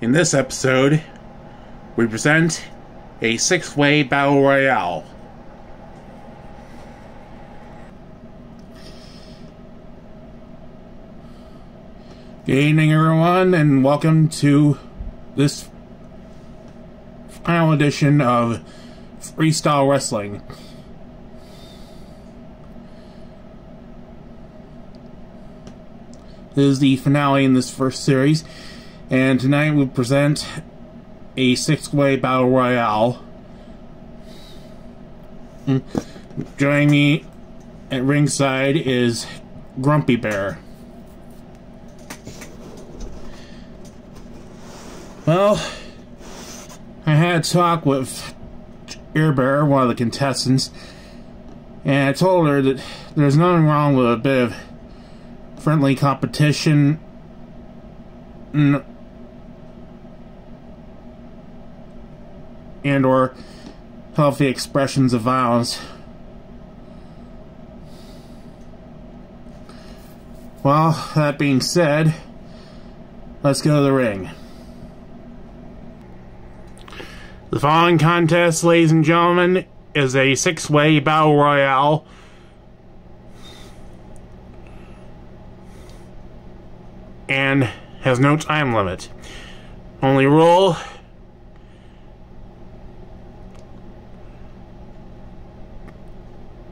In this episode, we present a six way battle royale. Good evening, everyone, and welcome to this final edition of Freestyle Wrestling. This is the finale in this first series, and tonight we present a six way battle royale. Joining me at ringside is Grumpy Bear. Well, I had a talk with Cheer Bear, one of the contestants, and I told her that there's nothing wrong with a bit of friendly competition and or healthy expressions of violence. Well, that being said, let's go to the ring. The following contest, ladies and gentlemen, is a six-way battle royale and has no time limit. Only rule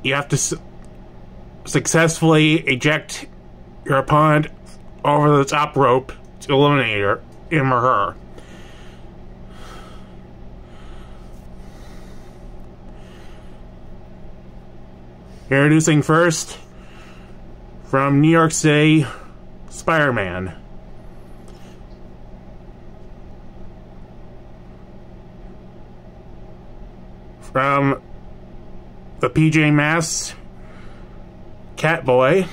you have to su successfully eject your opponent over the top rope to eliminate her, him or her. Introducing first from New York City, Spider Man. From the PJ Masks, Catboy.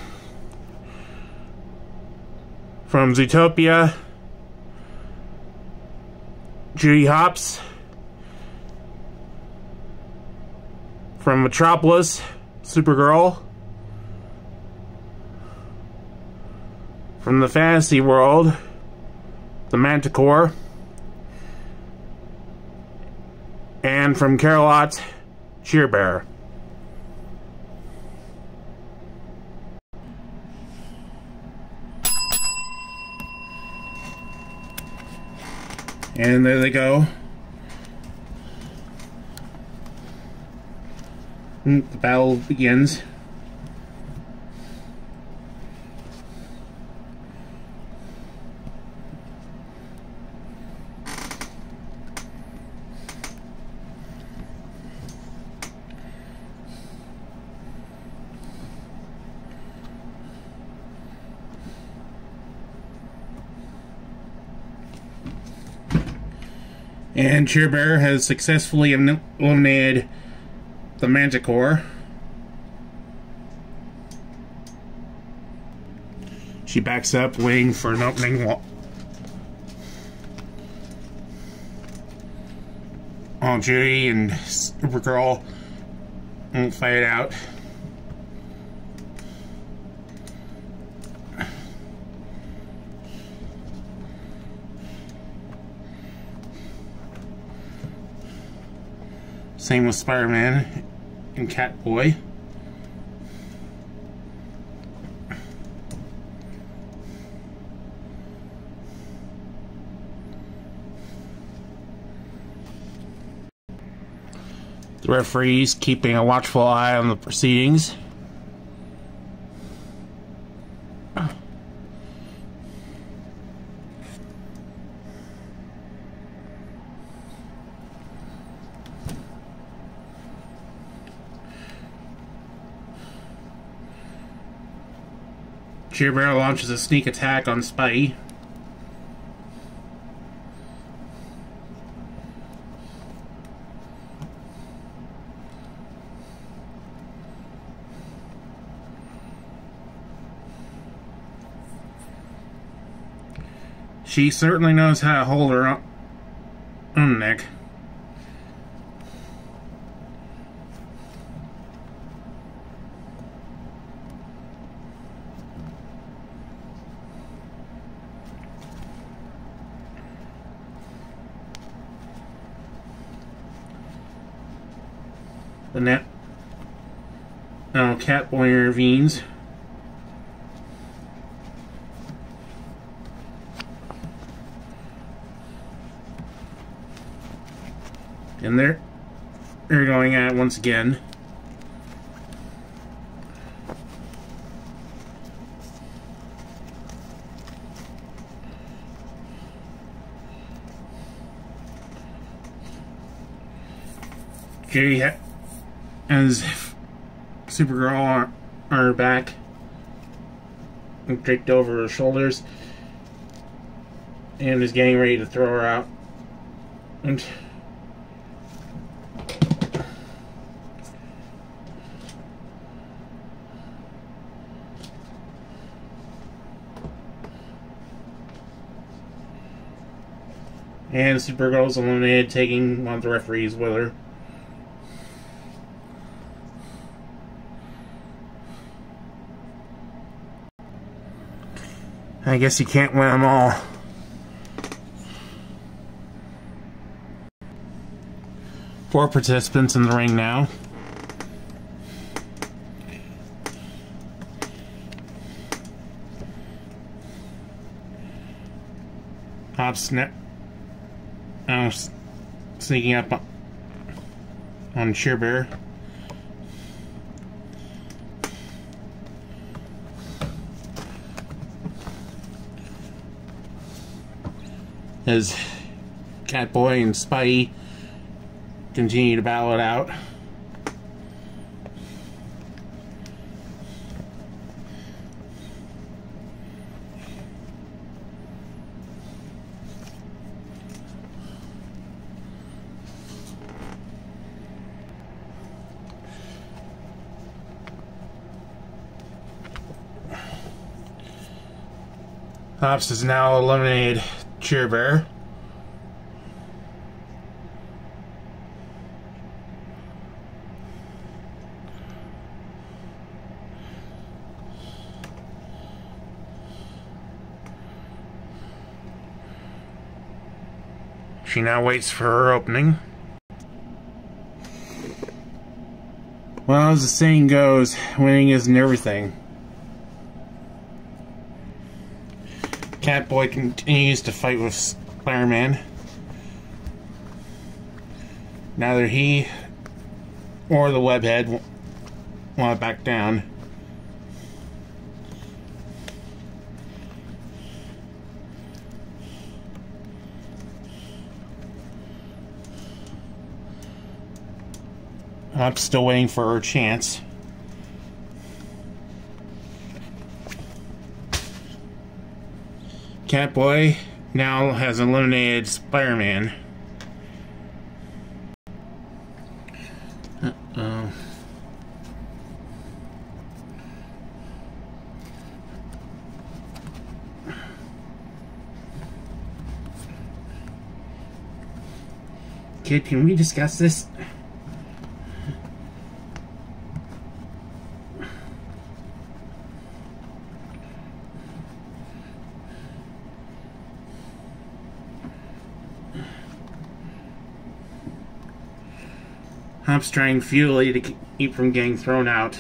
From Zootopia, Judy Hopps. From Metropolis, Supergirl. From the fantasy world, the Manticore. And from Care-a-Lot, Cheer And there they go. And the battle begins. And Cheer Bear has successfully eliminated the Manticore. She backs up, waiting for an opening. While Judy and Supergirl won't fight it out. Same with Spider-Man and Catboy. The referees keeping a watchful eye on the proceedings. Bear launches a sneak attack on Spidey. She certainly knows how to hold her own neck. The net. Uh, now Catboy intervenes. And they're they're going at it once again. Jerry ha- and Supergirl on her back draped over her shoulders and is getting ready to throw her out. And And Supergirl's eliminated, taking one of the referees with her. I guess you can't win them all. Four participants in the ring now. Snap. I was sneaking up on Cheer Bear. As Catboy and Spidey continue to battle it out. Hopps has now eliminated Cheer Bear. She now waits for her opening. Well, as the saying goes, winning isn't everything. Catboy continues to fight with Spider-Man. Neither he or the webhead want to back down. I'm still waiting for her chance. Catboy now has eliminated Spider-Man. Uh-oh. Kid, can we discuss this? Hopps' trying futilely to keep from getting thrown out.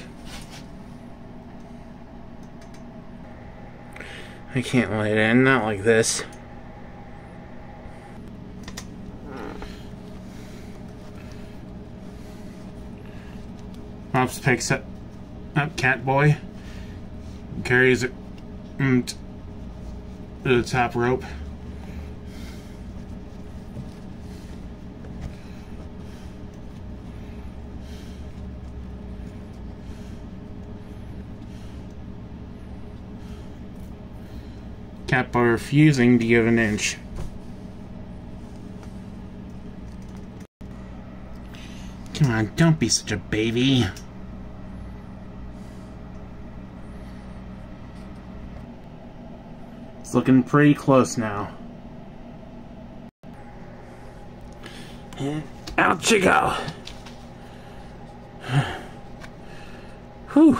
I can't let it in, not like this. Hopps picks up, up Catboy, carries it mm, to the top rope. Catboy refusing to give an inch. Come on, don't be such a baby. It's looking pretty close now. Out you go. Whew.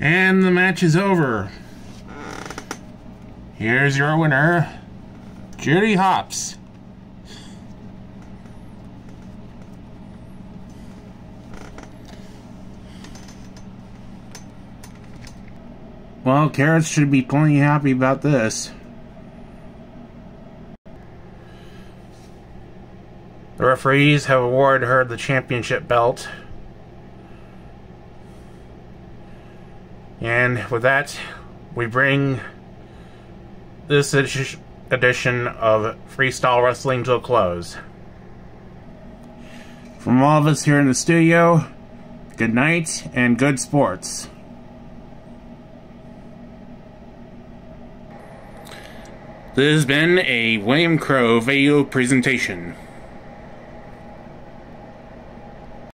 And the match is over. Here's your winner, Judy Hopps. Well, Carrots should be plenty happy about this. The referees have awarded her the championship belt. And with that, we bring this edition of Freestyle Wrestling to a close. From all of us here in the studio, good night and good sports. This has been a William Crowe video presentation.